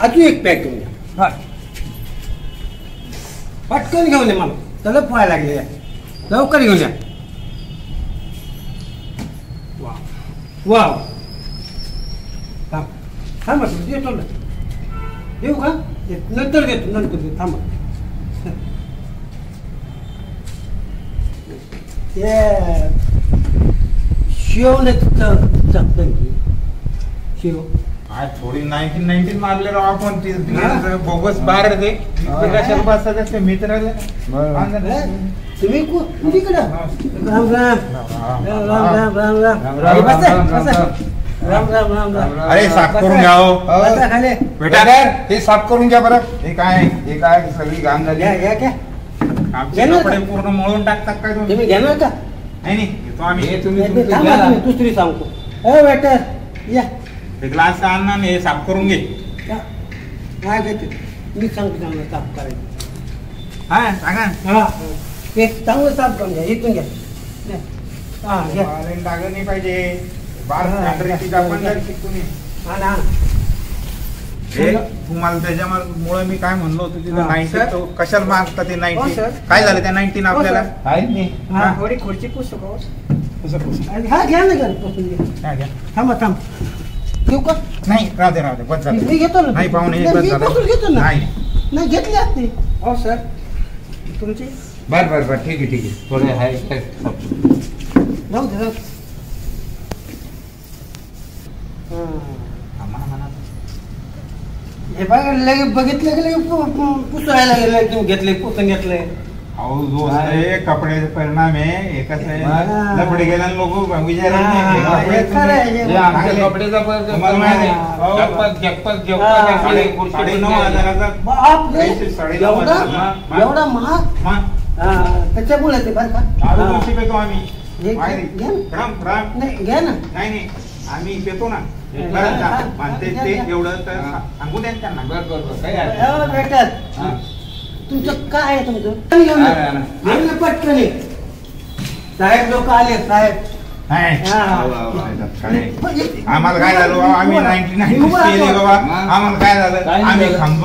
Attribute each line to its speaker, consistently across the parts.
Speaker 1: अजून एक पॅक घेऊन या. पटकन घेऊन या मला. त्याला पोहायला लागले. लवकर घेऊन या. वाव वाव थांब. थांबा तुम्ही देतो ना. देऊ का? नंतर देतो नंतर देतो. थांबा. ते शिवने शिव.
Speaker 2: आज थोडी नाईन्टीन नाईन्टीन मारले राव आपण ते
Speaker 1: हा.
Speaker 2: ते बोगस बाहेर ते
Speaker 3: हा.
Speaker 2: कशाला बसतात ते
Speaker 3: बरं.
Speaker 1: तुम्ही कु- कुणीकडं राम राम. राम राम राम राम राम.
Speaker 3: राम राम,
Speaker 1: बसा,
Speaker 3: राम राम,
Speaker 1: बसा.
Speaker 3: राम.
Speaker 1: राम राम राम राम.
Speaker 2: अरे साफ. करून घ्या हो.
Speaker 1: बसा खाली.
Speaker 2: बेटा हे साफ करून घ्या बरं.
Speaker 3: हे काय हे काय सगळी घाण झाली.
Speaker 1: घ्या घ्या घ्या.
Speaker 2: आमचे
Speaker 1: घे ना.
Speaker 2: कपडे पूर्ण मळून टाकतात काय तुम्ही?
Speaker 1: तुम्ही घेणार का?
Speaker 2: नाही नाही. घेतो आम्ही
Speaker 3: हे तुम्ही
Speaker 1: थांबा दुसरी सांगतो. ए वेटर या.
Speaker 2: ग्लास आण आणि हे साफ करून घे.
Speaker 1: काय घेते मी सांगतो चांगलं साफ करायचं.
Speaker 2: हा सांगा.
Speaker 1: हा. हे चांगलं साफ करून घ्या इथून घ्या. हा घ्या.
Speaker 2: लागलं नाही पाहिजे. तुम्हाला मी काय म्हणलो होतो तिथं नाईन्टी कशाला मागता ते
Speaker 1: हो,
Speaker 2: नाईन्टी काय झालं त्या नाईन्टीन
Speaker 1: हो,
Speaker 2: आपल्याला?
Speaker 1: थोडी खुर्ची पुस्तक हो? हा? घ्या ना घ्या. थांबा थांब. घेऊ का?
Speaker 2: नाही राहू दे राहू दे बस झालं.
Speaker 1: मी घेतो ना.
Speaker 2: नाही पाहुणे
Speaker 1: नाही,
Speaker 2: बस
Speaker 1: मी
Speaker 2: झालं.
Speaker 1: पुसून घेतो ना.
Speaker 2: नाही
Speaker 1: नाही. घेतली असते हो सर. तुमची?
Speaker 3: बर बर बर. ठीक आहे ठीक आहे. थोडे आहे.
Speaker 1: जाऊ दे जाऊ दे. हा.
Speaker 2: आम्हाला म्हणा.
Speaker 1: हे बघा लगे बघितलं की लगे पु- पु- पुसायला गेलं तुम्ही घेतले पुसून घेतले.
Speaker 2: अहो जो कपड्याचे परिणाम आहे एकाच कपडे गेल्या लोक
Speaker 1: एवढा? महाग? त्याच्यामुळे ते बरं का?
Speaker 2: पेतो आम्ही.
Speaker 1: नाही घ्या ना.
Speaker 2: नाही आम्ही पेतो ना. एवढं तर सांगू द्या त्यांना.
Speaker 3: बरं बरं
Speaker 1: काय भेटत तुमचं काय आहे तुमचं? आम्ही पटकन साहेब लोक आले साहेब.
Speaker 2: आम्हाला काय झालं बाबा? आम्ही नाईन्टी नाईन केली बाबा. आम्हाला काय झालं? आम्ही खांब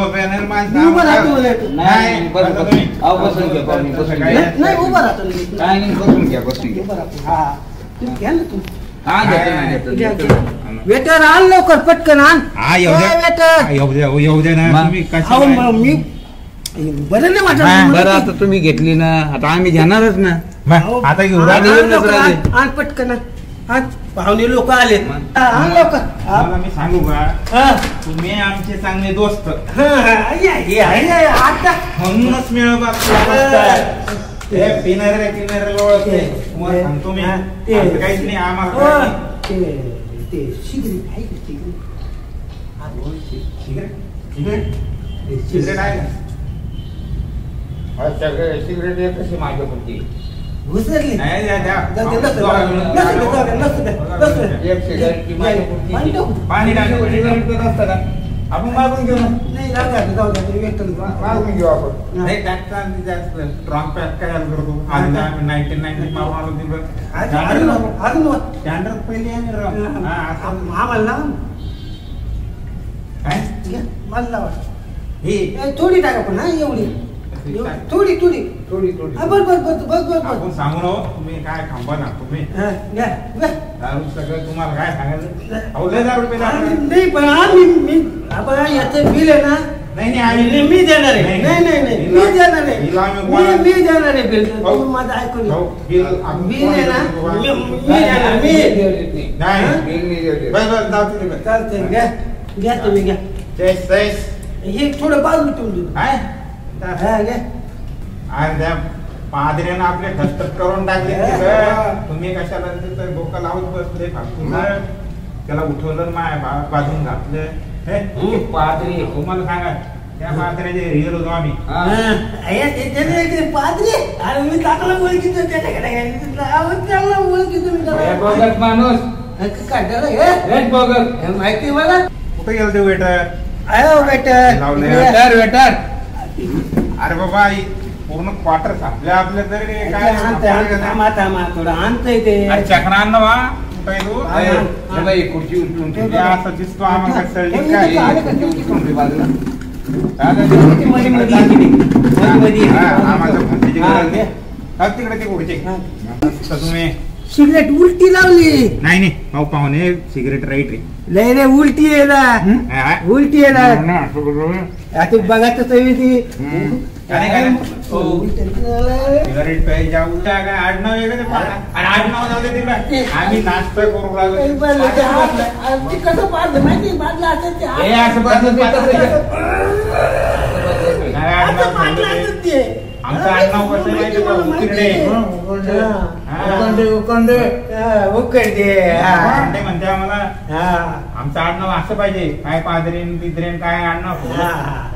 Speaker 3: नाही
Speaker 1: उभं राहतो
Speaker 3: काय नाही बसून घ्या बसून घ्या
Speaker 1: घ्या. ना. तुम्ही वेटर आण लवकर पटकन आण.
Speaker 2: येऊ द्या ना
Speaker 1: मी बरं नाही वाटत
Speaker 2: हा,
Speaker 1: मला
Speaker 3: बरं
Speaker 1: ते.
Speaker 3: आता तुम्ही घेतली ना आता आम्ही घेणारच ना.
Speaker 2: आता घेऊ
Speaker 1: आण, लवकर, पटकन आण. आण. पाहुणे लोक आले.
Speaker 3: मग?
Speaker 1: आण लवकर. हा.
Speaker 2: मला मी सांगू का?
Speaker 1: हा.
Speaker 2: तुम्ही आमचे चांगले दोस्त.
Speaker 1: हा, हा, या, या, या, या, आता.
Speaker 2: म्हणूनच मिळ हे पिणारे पिणारे ओळखते. तुम्हाला सांगतो मी.
Speaker 1: हा, ते-
Speaker 2: असं काहीच नाही आम्हाला
Speaker 1: हो,
Speaker 2: काही नाही.
Speaker 1: ते ते आहे का हा,
Speaker 2: आहे का?
Speaker 3: सिगरेट एक कशी माझ्या पडती
Speaker 1: घुसरली
Speaker 2: नाही, द्या, द्या.
Speaker 1: जाऊ दे, नसू दे, नसू दे, जाऊ दे, नसू दे, नसू दे.
Speaker 3: एक सिगरेटची माझ्या
Speaker 1: पाणी
Speaker 3: पुरती.
Speaker 1: टाकू.
Speaker 2: पाणी टाकून सिगरेट पित असतं का आपण मागून घेऊ ना
Speaker 1: नाही जाऊ दे, जाऊ दे, व्यक्त.
Speaker 3: मागून घेऊ आपण
Speaker 2: नाही टॅक्स स्ट्रॉंग पॅक काय करतो आम्ही नाईन्टीन नाईन्टी मारून आलो. स्टँडर्ड पहिले आहे ना राव. हा, असं.
Speaker 1: आम्हाला लावा ना.
Speaker 2: काय?
Speaker 1: मला लावा.
Speaker 2: हे
Speaker 1: ए, थोडी टाका पण हा एवढी, थोडी थोडी.
Speaker 3: थोडी थोडी.
Speaker 1: हा, बस बस बस बस बस.
Speaker 2: आपण सांगू ना हो, तुम्ही काय थांबा ना तुम्ही.
Speaker 1: हा.
Speaker 2: दारू सगळं तुम्हाला काय सांगायचं? लय दारू रुपये
Speaker 1: नाही पण आम्ही मी आपण याचं बिल आहे ना.
Speaker 2: नाही नाही आम्ही
Speaker 1: मी देणार आहे. नाही नाही नाही मी देणार आहे. मी मी देणार आहे बिल
Speaker 2: हो.
Speaker 1: तुम्ही माझं ऐकून.
Speaker 2: बिल
Speaker 1: बिल आहे ना मी देणार मी
Speaker 2: नाही
Speaker 3: बिल.
Speaker 2: बस बस.
Speaker 1: चालतंय घ्या घ्या तुम्ही घ्या.
Speaker 2: चेस चेस
Speaker 1: हे थोडं ठेवून देऊ.
Speaker 2: काय? अर्ध्या पादऱ्यानं आपले दत्तक करून टाकले तुम्ही कशाला तर डोकं लावत बसले
Speaker 1: फाकून
Speaker 2: त्याला उठवलं माय बाजून घातलं. पादरी
Speaker 3: हो
Speaker 2: मला सांगा त्या पादऱ्याचे हिरो होतो आम्ही.
Speaker 1: पादरी. अरे मी चांगला ओळखीतो चांगला ओळखीतो मी
Speaker 3: माणूस.
Speaker 1: काय
Speaker 3: बघत.
Speaker 1: माहिती मला?
Speaker 2: कुठे गेलं ते वेटर
Speaker 1: अयो
Speaker 3: वेटर वेटर
Speaker 2: अरे बाबा पूर्ण क्वार्टर आपल्या आपल्या तरी. काय.
Speaker 1: थांबा थांबा थोडं आणतंय ते?
Speaker 2: अरे चक्रा आण
Speaker 3: खुर्ची उचलून ठेवली.
Speaker 2: असं दिसतो आम्हाला सळली काय
Speaker 3: बाजूला.
Speaker 2: तिकडे ते. तर तुम्ही.
Speaker 1: सिगरेट उलटी लावली
Speaker 2: नाही नाही. भाऊ पाहुणे सिगरेट राईट रे
Speaker 1: लय रे उलटी आहे ना.
Speaker 2: हा,
Speaker 1: उलटी आहे
Speaker 3: नाही,
Speaker 1: ना.
Speaker 3: नाही, असं करू.
Speaker 1: आता बघा तसं आहे ती.
Speaker 2: सिगरेट प्यायच्या उलट्या काय? ते पा- अरे आडनाव जाऊ आम्ही नाश्ता करू लागलो.
Speaker 1: कसं माहिती असं
Speaker 3: हे?
Speaker 2: ते. आमचं आडनाव कसं आहे माहिती आहे.
Speaker 1: हा.
Speaker 3: उकंडे.
Speaker 1: हा, उकडते.
Speaker 2: भांडे म्हणते आम्हाला
Speaker 1: हा.
Speaker 2: आमचं आडनाव असं पाहिजे काय पादरेन बिद्रेन काय आडनाव
Speaker 1: हा.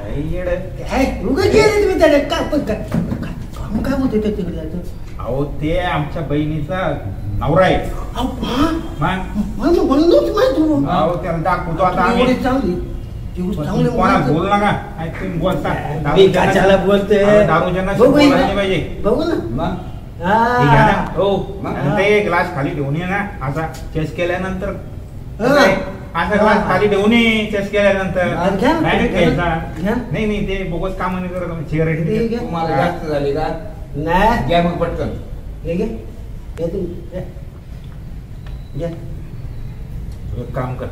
Speaker 2: काय.
Speaker 1: हे, उगाच तुम्ही त्याला. होते त्या तिकडे?
Speaker 2: अहो ते आमच्या बहिणीचा नवरा आहे
Speaker 1: अहो,
Speaker 2: त्याला दाखवतो आता आम्ही
Speaker 1: चांगली
Speaker 2: बोलता
Speaker 1: मी कशाला बोलतोय
Speaker 2: अहो, दारू ज्यांना
Speaker 1: बघू
Speaker 2: बोलायला
Speaker 1: इकडे.
Speaker 2: नाही पाहिजे
Speaker 1: बघू ना
Speaker 2: ठीक आहे
Speaker 1: हा.
Speaker 2: ना हो
Speaker 3: मग?
Speaker 2: आणि ते ग्लास खाली ठेवून ये ना असा चेस केल्यानंतर
Speaker 1: हा.
Speaker 2: असा ग्लास. खाली ठेवून ये चेस केल्यानंतर
Speaker 1: घ्या.
Speaker 2: घ्यायचा.
Speaker 1: घ्या.
Speaker 2: नाही नाही ते बोगस काम नाही करत सिगारेट.
Speaker 3: तुम्हाला जास्त झाली का
Speaker 1: नाही
Speaker 3: घ्या मग पटकन.
Speaker 2: एक काम कर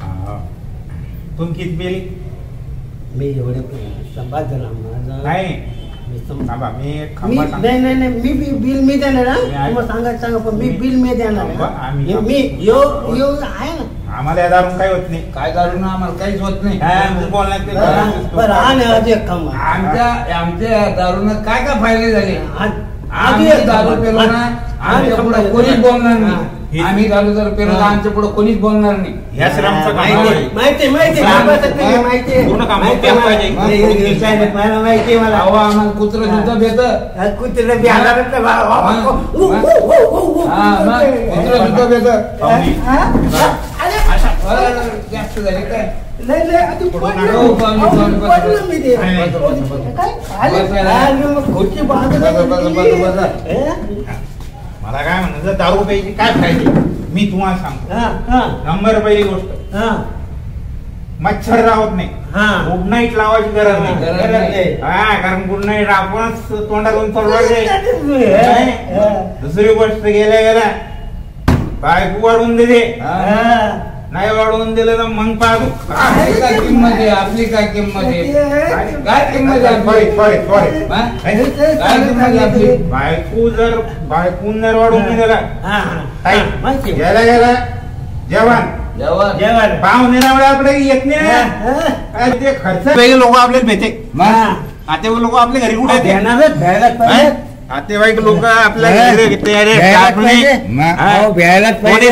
Speaker 2: हा. तुम किती बिल
Speaker 1: मी एवढे संपाद झाला माझा
Speaker 2: नाही
Speaker 1: मी नाही नाही नाही मी बी- बिल मी देणार हा.
Speaker 2: मी आहे.
Speaker 1: तुम्हाला सांगायचं सांगा पण मी बिल मी देणार हा.
Speaker 2: आम्ही-
Speaker 1: मी यो यो आहे ना?
Speaker 2: आम्हाला या दारून काही होत नाही.
Speaker 3: काय करून आम्हाला काहीच होत नाही.
Speaker 2: हा, बोलण्यात ते
Speaker 1: बरं
Speaker 2: दारू
Speaker 1: हा ना एक काम आहे.
Speaker 3: आमच्या आमच्या दारून काय काय फायदे झाले?
Speaker 1: आ-
Speaker 3: आम्ही
Speaker 1: अजून एक
Speaker 3: दारू
Speaker 1: काम
Speaker 3: पेलो
Speaker 1: आहे.
Speaker 3: ना
Speaker 1: आ-
Speaker 3: आमच्या
Speaker 1: आ-
Speaker 3: पुढे
Speaker 1: आ-
Speaker 3: कोणीच बोलणार नाही. आम्ही पेलो तर
Speaker 1: हा.
Speaker 3: आमच्या पुढे कोणीच बोलणार नाही
Speaker 2: ह्या श्रमचं काम
Speaker 1: माहिती
Speaker 2: आहे.
Speaker 1: माहिती माहिती
Speaker 2: हा. पूर्ण काम केलं पाहिजे.
Speaker 1: आहे, मला
Speaker 3: अहो आम्हाला कुत्र सुद्धा भेट
Speaker 1: हा, बी हाणारच नाही, वा- वा- वा-
Speaker 3: हा.
Speaker 1: उ- उ- उ- उ- उ-
Speaker 3: कुत्र सुद्धा भेट.
Speaker 1: हा? हा? अरे,
Speaker 3: जास्त झाले काय
Speaker 1: नाही, नाही, आता
Speaker 2: पडू
Speaker 1: पडलं.
Speaker 2: नका.
Speaker 3: हो, पाहुणे,
Speaker 1: अहो,
Speaker 3: पाहुणे,
Speaker 1: पडलं मी ते.
Speaker 2: नाही, नाही.
Speaker 3: बसा, बसा, बसा.
Speaker 1: काय? आले?
Speaker 3: बसा, बसा.
Speaker 1: आले, मग खुर्ची बांधून
Speaker 3: बसा, बसा,
Speaker 1: दिली.
Speaker 3: बसा, बसा.
Speaker 1: हे?
Speaker 2: मला काय म्हणायचं दारू प्यायची काय फायदे? मी तुम्हाला सांगतो. नंबर पहिली गोष्ट. मच्छर राहत नाही.
Speaker 1: हा.
Speaker 2: गुड नाईट लावायची गरज नाही. हा कारण गुड नाईट आपणच तोंडातून? नाही. दुसरी गोष्ट गेल्या गेल्या बायको वाढवून देते. नाही वाढवून दिलं तर मग पाहू.
Speaker 3: आपली काय किंमत आहे? आपली काय किंमत आहे? काय किंमत आहे आपली? हा? काय किंमत आहे आपली?
Speaker 2: बायको जर बायकून जर वाढवून नाही दिला
Speaker 1: हा, हा.
Speaker 2: ताई
Speaker 1: माहिती आहे.
Speaker 2: गेला गेला. जेवण. येत नाही ना. काय ते खर्च? वेगळे लोक आपल्याला भेटे.
Speaker 1: हा.
Speaker 2: आता लोक आपल्या घरी कुठे येते. नातेवाईक लोक आपल्या. घरी येते, अरे,
Speaker 1: भ्यायलाच
Speaker 2: आपण
Speaker 1: पाहिजे. अहो, भ्यायलाच पाहिजे.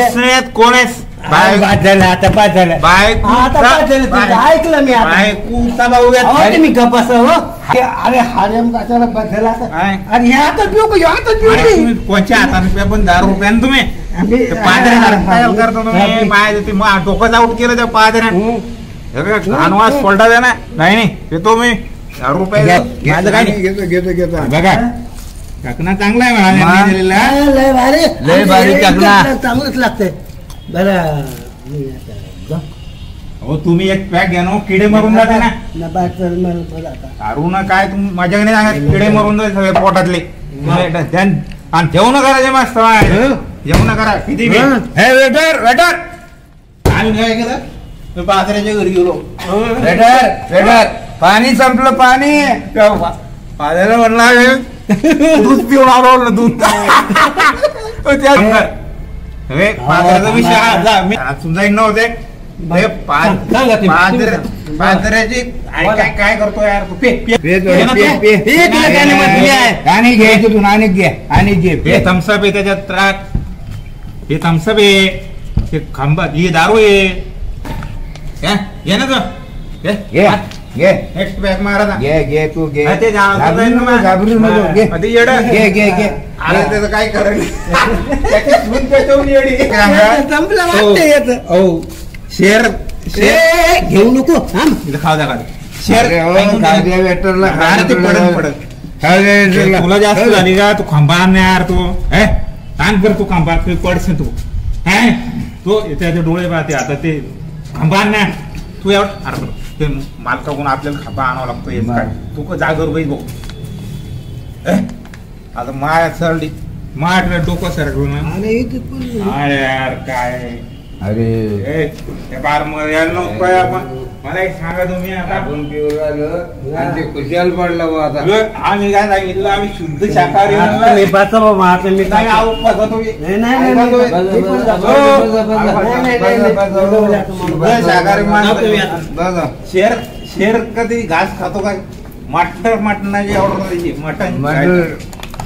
Speaker 2: कोणीच. बाय-
Speaker 1: बाद झालं, आता बाद झालं.
Speaker 2: बायकोचा-
Speaker 1: आता बाद झालं तुझं,
Speaker 2: बाय-
Speaker 1: ऐकलं मी आता.
Speaker 2: बायकोचा भाऊ येत
Speaker 1: अहो,
Speaker 2: नाही.
Speaker 1: तुम्ही गप्प बसा, हो. हे, अरे हारेम कशाला बसायला आता
Speaker 2: काय?
Speaker 1: अरे ह्या आता पिऊ का? ह्या आता पिऊ
Speaker 2: अरे,
Speaker 1: की?
Speaker 2: तुम्ही कोणच्या हाताने पे पण रुपया तुम्ही.
Speaker 1: आम्ही-
Speaker 2: ते पादऱ्या काय करता तुम्ही? पाय ते मग डोकं आउट केलं त्या पादऱ्या
Speaker 1: हम्म.
Speaker 2: घाणवास पलटा द्या ना नाही नाही येतो मी. दारू रुपये माझं काय नाही
Speaker 3: घेतो घेतो घेतो.
Speaker 2: बघा. काकणा चांगला आहे यांनी दिलेला.
Speaker 1: लय भारी.
Speaker 3: लय भारी
Speaker 1: चांगलंच लागतंय. बरं मी आता जाऊ.
Speaker 2: हो तुम्ही एक पॅक घ्या ना हो, किडे मरून जाते ना.
Speaker 1: ना, बाद झालं, मला बरं आता.
Speaker 2: दारू ना काय तुम्ही माझ्याकडे नाही सांगत किडे मरून जाते सगळे पोटातले. ध्यान- आणि जेवण करायचे मस्त जेवण करा किती बी.
Speaker 1: हं.
Speaker 2: हे वेटर वेटर आम्ही काय केलं? मी पात्र्याच्या घरी गेलो.
Speaker 3: वेटर वेटर पाणी संपलं पाणी.
Speaker 2: पाण्याला म्हणला हे दूध पिऊन आलो दूध. त्या हे पात्र्याचा विषय हा, जा, मी इन नव्हते हे पा-
Speaker 1: सांग- ते.
Speaker 2: पात्र्याची काय काय- काय करतो यार तू? पे पे
Speaker 3: पे
Speaker 2: पे ना
Speaker 3: पे
Speaker 2: तू?
Speaker 3: पे.
Speaker 2: पे तुला काय नाही म्हटली आहे.
Speaker 3: आणि घे तिथून आणि घे आणि घे
Speaker 2: हे थम्सअप आहे त्याच्यात त्राक हे थम्सअप आहे. ते खांबा ही दारू आहे. हे, घे ना तू घे.
Speaker 3: घे घे
Speaker 2: नेक्स्ट बॅग मारा ना.
Speaker 3: घे घे तू घे
Speaker 2: हा, ते जा-
Speaker 3: घाबरू
Speaker 2: जाईल ना
Speaker 3: नको
Speaker 2: मग.
Speaker 3: घाबरू नको घे
Speaker 2: हा, ते येडं.
Speaker 3: घे घे घे
Speaker 2: अरे त्याचं काय करेल त्याची सून त्याच्याहून येडी.
Speaker 1: संपलं
Speaker 2: हो.
Speaker 1: वाटतं याचं.
Speaker 2: हो. शेर शेर.
Speaker 1: ए, घेऊ नको. थांब.
Speaker 2: इथं खाऊ द्या खाऊ शेर
Speaker 3: अरे हो,
Speaker 2: ऐकून घे.
Speaker 3: वेटरला,
Speaker 2: अरे ते पडत. पडत
Speaker 3: वेटरला.
Speaker 2: तुला जास्त झाली का? तू खांबा आण ना यार तू. हे ताण कर तू खांबा तू पडशील तू. हे तू त्याचे डोळे पाहते आता ते. खांबा आण ना तू एवढं अरे बरं, हे मालकाकडून आपल्याला खापा आणावं लागतो हे काय? तू का जागर बाई भाऊ? आता माया सरली मायाकडे डोकं
Speaker 1: सरकलं
Speaker 2: ना. यार काय?
Speaker 3: अरे.
Speaker 2: बार मग यायला नको आपण. मला एक सांगा तुम्ही आता
Speaker 3: आपण राहिलो आणि ते खुशाल पडला बुवा आता
Speaker 2: आम्ही काय सांगितलं आम्ही शुद्ध शाकाहारी
Speaker 1: आता मी
Speaker 2: म्हणलं.
Speaker 1: बाबा आता मी
Speaker 2: नाही,
Speaker 1: काय
Speaker 2: बसा तुम्ही.
Speaker 1: नाही, नाही, नाही, नाही.
Speaker 2: बसा
Speaker 3: बसा,
Speaker 2: तुम्ही.
Speaker 3: बसा,
Speaker 2: बसा,
Speaker 3: बसा,
Speaker 2: बसा.
Speaker 3: बसा, बसा.
Speaker 1: नाही, नाही, नाही, नाही.
Speaker 3: बसा, बसा,
Speaker 1: जाऊ द्या
Speaker 3: बसा.
Speaker 1: तुम्हाला.
Speaker 2: शुद्ध शाकाहारी माणसं.
Speaker 1: जाऊ तुम्ही आता.
Speaker 3: बसा.
Speaker 2: शेर शेर कधी घास खातो काय मटण मटणाची ऑर्डर द्यायची मटण
Speaker 3: मटण.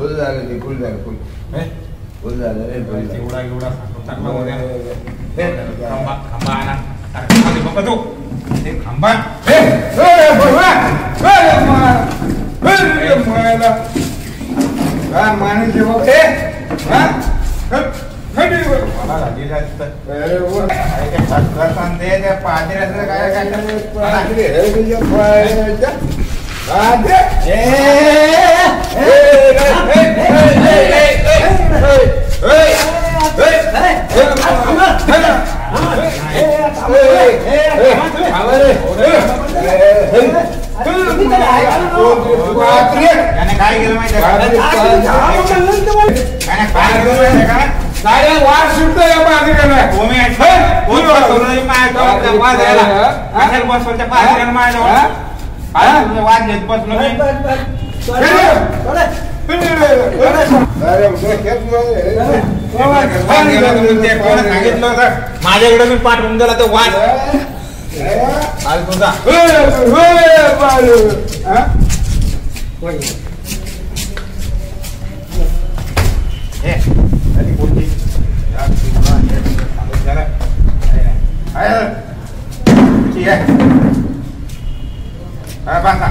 Speaker 3: फुल झालं ते फुल झालं फुल फुल झालं रे फुल झालं.
Speaker 2: एवढा एवढा तांबा उद्या हे, खांबा खांबा आणा अरे खांबा दे बाबा तो ते खांबा
Speaker 3: हे, हे, बोलवा, बोल मा, बोल रे मायला. काय माणूस आहे बाबा, हे, हा? हट, हट रे बाबा.
Speaker 2: मला झालेलं असतं.
Speaker 3: अरे वा.
Speaker 2: काय ते फसलं सांगते, ते पाहते असं काय
Speaker 3: काय करते. पाय, पाय, पाय, पाय.
Speaker 2: त्याने काय केलं माहिती काय केलं माहिती का साऱ्या वार सुटतो या माझ्या काय तुझं वाद घेत बसलो मी? सांगितलं होतं? माझ्याकडे मी पाठवून दिला तो वाद आज तुझा. हे, झाली कोणती? या, तुला हे सांगत जरा. नाही, नाही. आहे ना? ठीक आहे. हा, बसा.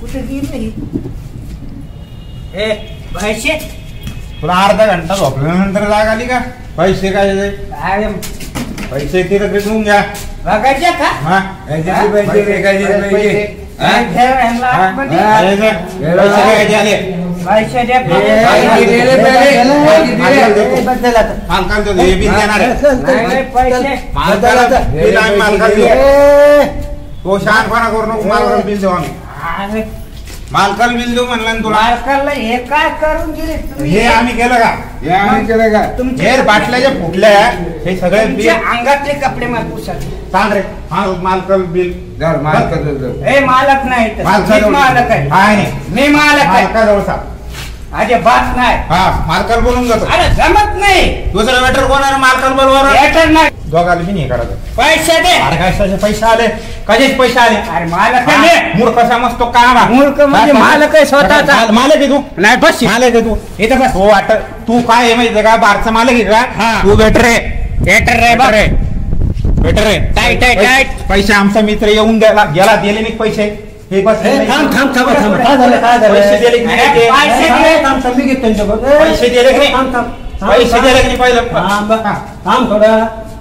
Speaker 4: कुठे गेली नाही ए पैसे
Speaker 2: तुला अर्धा घंटा झोपल्यानंतर जाग आली का पैसे काय ते? पैसे तिथं घेऊन घ्या
Speaker 4: बघायच्या का
Speaker 2: हा?
Speaker 3: कायचे पैसे रे, कायचे पैसे?
Speaker 2: पैसे.
Speaker 4: काय
Speaker 2: हा?
Speaker 4: ठेव ह्यांना
Speaker 3: हा?
Speaker 4: आतमध्ये.
Speaker 3: हा?
Speaker 2: पैसे पैसे काय आले
Speaker 4: पैसे द्या
Speaker 3: ए, पैसे दिले पहिले. पैसे दिले.
Speaker 4: बद्दल आता
Speaker 2: मालकाला तो हे बिल देणार आहे
Speaker 4: नाही नाही पैसे
Speaker 2: मालकाला बिल आम्ही मालकाला देऊ. तो शहाणपणा करू नको मालकाला बिल देऊ आम्ही
Speaker 4: अरे
Speaker 2: मालकाला बिल देऊ म्हणलं ना तुला?
Speaker 4: मालकाला हे काय करून दिले तुम्ही?
Speaker 2: हे आम्ही केलं का?
Speaker 3: हे आम्ही केलं का?
Speaker 4: तुमचे
Speaker 2: हे बाटल्या ज्या फुटल्या हे सगळे बिल
Speaker 4: तुमच्या अंगातले कपडे मालपूसाठी
Speaker 2: चाल रे माल मालकाला बिल
Speaker 3: धर, मालकाचं धर.
Speaker 4: ए मालक नाही मालक आहे.
Speaker 2: आहे नाही.
Speaker 4: मी मालक आहे.
Speaker 2: मालकाजवळ सांग.
Speaker 4: अरे बात नाही.
Speaker 2: हा मालकाला बोलून जातो.
Speaker 4: अरे जमत नाही.
Speaker 2: दुसरा वेटर कोण आहे मालकाला बरोबर
Speaker 4: लेटर नाही.
Speaker 2: दोघाला बी नाही करायचं
Speaker 4: पैसे दे
Speaker 2: अरे कशाचे पैसे आले कशाचे पैसे आले
Speaker 4: अरे मालक
Speaker 2: हा,
Speaker 4: आहे मी.
Speaker 2: मूर्ख समजतो का बा?
Speaker 4: मूर्ख म्हणजे
Speaker 2: हा?
Speaker 4: मालक आहे स्वतःचा.
Speaker 2: माल- मालक आहे तू
Speaker 4: नाही बस
Speaker 2: मालक आहे तू
Speaker 4: इथं बस
Speaker 2: तू वाट तू काय आहे माहितीये का बारचा मालक आहे
Speaker 4: हा.
Speaker 2: का तू आहे
Speaker 4: रे
Speaker 2: वेटर
Speaker 4: बघ
Speaker 2: आहे वेटर आहे
Speaker 4: टाईट टाईट टाईट
Speaker 2: पैसे आमचा मित्र येऊन गेला गेला दिले नाही पैसे हे बस
Speaker 1: ए, थांब थांब थांब थांब काय झालं काय झालं
Speaker 2: पैसे दिले की नाही ते?
Speaker 4: पैसे दिले.
Speaker 1: थांब, थांब, मी घेतो त्यांच्याकडून. ए,
Speaker 2: पैसे दिले की नाही?
Speaker 1: थांब, थांब, थांब,
Speaker 2: पैसे
Speaker 1: थांब.
Speaker 2: दिले की नाही पहिलं
Speaker 1: थांब,
Speaker 2: हा.
Speaker 1: थांब थोडं